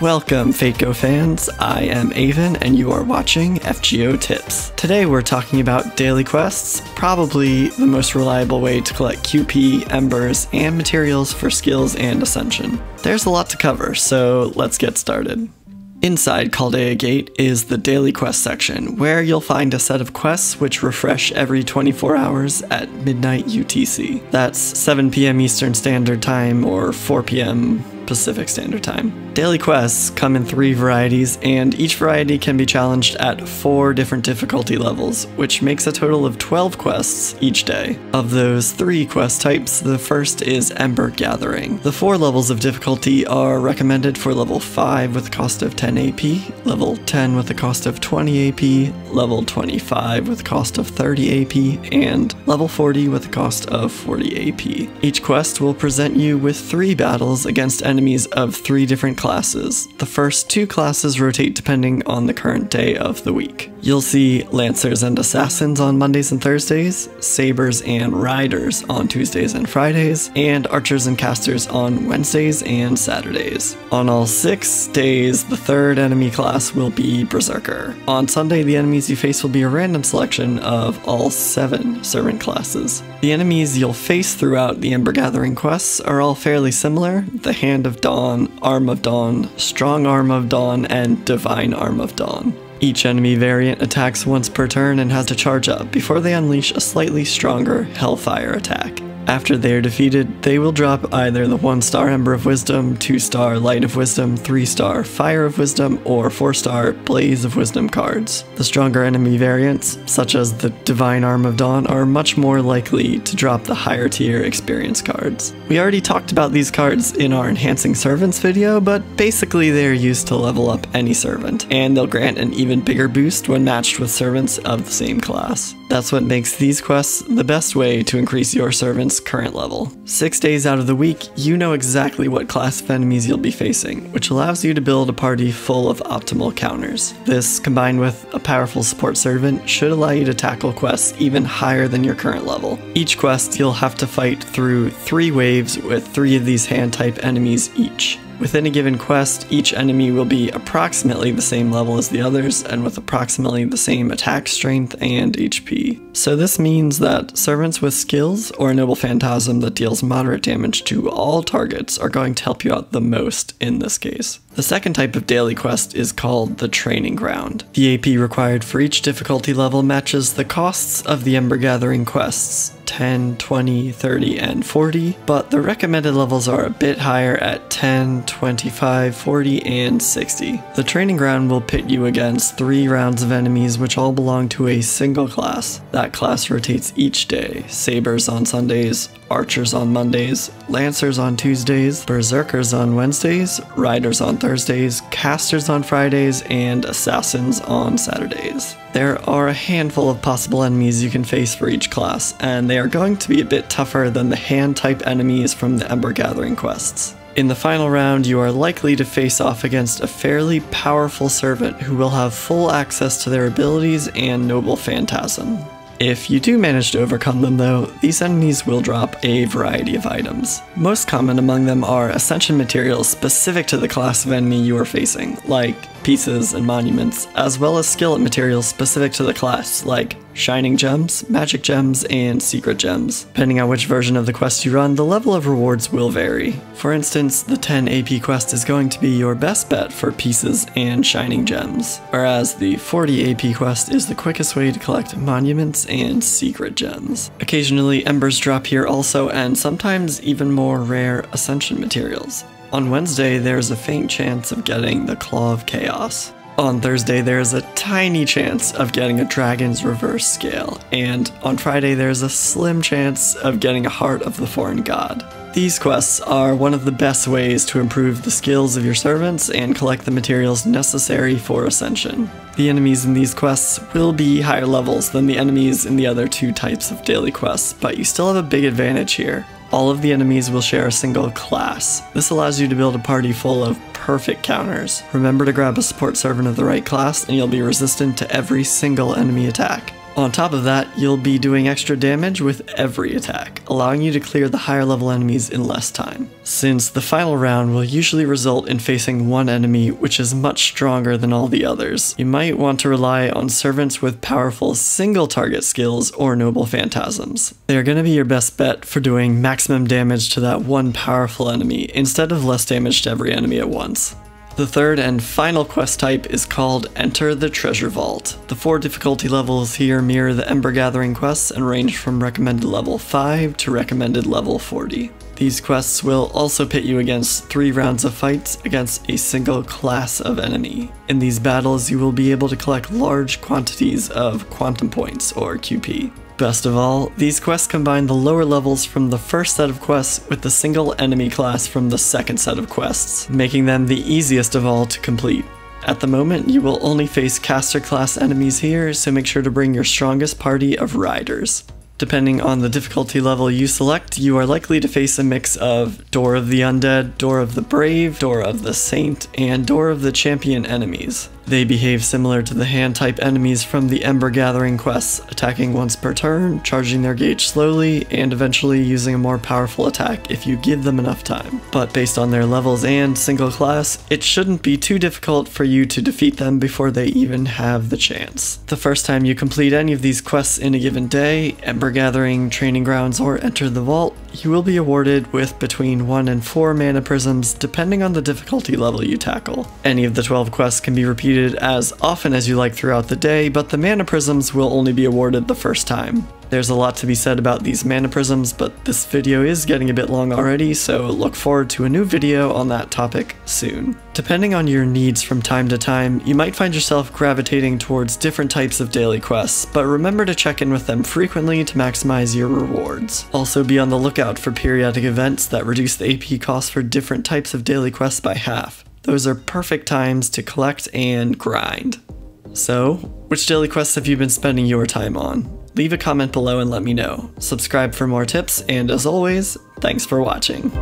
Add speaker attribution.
Speaker 1: Welcome, FateGo fans. I am Avon, and you are watching FGO Tips. Today we're talking about daily quests, probably the most reliable way to collect QP, embers, and materials for skills and ascension. There's a lot to cover, so let's get started. Inside Chaldea Gate is the daily quest section, where you'll find a set of quests which refresh every 24 hours at midnight UTC. That's 7 p.m. Eastern Standard Time or 4 p.m. Pacific Standard Time. Daily quests come in three varieties, and each variety can be challenged at four different difficulty levels, which makes a total of 12 quests each day. Of those three quest types, the first is Ember Gathering. The four levels of difficulty are recommended for level 5 with a cost of 10 AP, level 10 with a cost of 20 AP, level 25 with a cost of 30 AP, and level 40 with a cost of 40 AP. Each quest will present you with three battles against enemies enemies of three different classes. The first two classes rotate depending on the current day of the week. You'll see Lancers and Assassins on Mondays and Thursdays, Sabers and Riders on Tuesdays and Fridays, and Archers and Casters on Wednesdays and Saturdays. On all six days, the third enemy class will be Berserker. On Sunday, the enemies you face will be a random selection of all seven Servant classes. The enemies you'll face throughout the Ember Gathering quests are all fairly similar. The Hand of Dawn, Arm of Dawn, Strong Arm of Dawn, and Divine Arm of Dawn. Each enemy variant attacks once per turn and has to charge up before they unleash a slightly stronger Hellfire attack. After they are defeated, they will drop either the 1 star Ember of Wisdom, 2 star Light of Wisdom, 3 star Fire of Wisdom, or 4 star Blaze of Wisdom cards. The stronger enemy variants, such as the Divine Arm of Dawn, are much more likely to drop the higher tier experience cards. We already talked about these cards in our Enhancing Servants video, but basically they are used to level up any servant, and they'll grant an even bigger boost when matched with servants of the same class. That's what makes these quests the best way to increase your servant's current level. Six days out of the week, you know exactly what class of enemies you'll be facing, which allows you to build a party full of optimal counters. This, combined with a powerful support servant, should allow you to tackle quests even higher than your current level. Each quest you'll have to fight through three waves with three of these hand type enemies each. Within a given quest, each enemy will be approximately the same level as the others and with approximately the same attack strength and HP. So this means that servants with skills or a noble phantasm that deals moderate damage to all targets are going to help you out the most in this case. The second type of daily quest is called the Training Ground. The AP required for each difficulty level matches the costs of the Ember Gathering quests 10, 20, 30, and 40, but the recommended levels are a bit higher at 10, 25, 40, and 60. The Training Ground will pit you against three rounds of enemies which all belong to a single class. That class rotates each day, Sabers on Sundays, Archers on Mondays, Lancers on Tuesdays, Berserkers on Wednesdays, Riders on Thursdays, Casters on Fridays, and Assassins on Saturdays. There are a handful of possible enemies you can face for each class, and they are going to be a bit tougher than the hand type enemies from the Ember Gathering quests. In the final round, you are likely to face off against a fairly powerful servant who will have full access to their abilities and Noble Phantasm. If you do manage to overcome them though, these enemies will drop a variety of items. Most common among them are ascension materials specific to the class of enemy you are facing, like pieces and monuments, as well as skillet materials specific to the class, like shining gems, magic gems, and secret gems. Depending on which version of the quest you run, the level of rewards will vary. For instance, the 10 AP quest is going to be your best bet for pieces and shining gems, whereas the 40 AP quest is the quickest way to collect monuments and secret gems. Occasionally, embers drop here also, and sometimes even more rare ascension materials. On Wednesday, there's a faint chance of getting the Claw of Chaos. On Thursday, there's a tiny chance of getting a Dragon's Reverse Scale, and on Friday, there's a slim chance of getting a Heart of the Foreign God. These quests are one of the best ways to improve the skills of your servants and collect the materials necessary for Ascension. The enemies in these quests will be higher levels than the enemies in the other two types of daily quests, but you still have a big advantage here. All of the enemies will share a single class. This allows you to build a party full of perfect counters. Remember to grab a support servant of the right class and you'll be resistant to every single enemy attack. On top of that, you'll be doing extra damage with every attack, allowing you to clear the higher level enemies in less time. Since the final round will usually result in facing one enemy which is much stronger than all the others, you might want to rely on servants with powerful single target skills or noble phantasms. They are going to be your best bet for doing maximum damage to that one powerful enemy instead of less damage to every enemy at once. The third and final quest type is called Enter the Treasure Vault. The four difficulty levels here mirror the Ember Gathering quests and range from recommended level 5 to recommended level 40. These quests will also pit you against three rounds of fights against a single class of enemy. In these battles, you will be able to collect large quantities of quantum points, or QP. Best of all, these quests combine the lower levels from the first set of quests with the single enemy class from the second set of quests, making them the easiest of all to complete. At the moment, you will only face caster class enemies here, so make sure to bring your strongest party of riders. Depending on the difficulty level you select, you are likely to face a mix of Door of the Undead, Door of the Brave, Door of the Saint, and Door of the Champion enemies. They behave similar to the hand type enemies from the Ember Gathering quests, attacking once per turn, charging their gauge slowly, and eventually using a more powerful attack if you give them enough time. But based on their levels and single class, it shouldn't be too difficult for you to defeat them before they even have the chance. The first time you complete any of these quests in a given day, Ember Gathering, Training Grounds, or Enter the Vault, you will be awarded with between 1 and 4 mana prisms depending on the difficulty level you tackle. Any of the 12 quests can be repeated as often as you like throughout the day, but the mana prisms will only be awarded the first time. There's a lot to be said about these mana prisms, but this video is getting a bit long already, so look forward to a new video on that topic soon. Depending on your needs from time to time, you might find yourself gravitating towards different types of daily quests, but remember to check in with them frequently to maximize your rewards. Also be on the lookout for periodic events that reduce the AP cost for different types of daily quests by half. Those are perfect times to collect and grind. So, which daily quests have you been spending your time on? Leave a comment below and let me know. Subscribe for more tips, and as always, thanks for watching.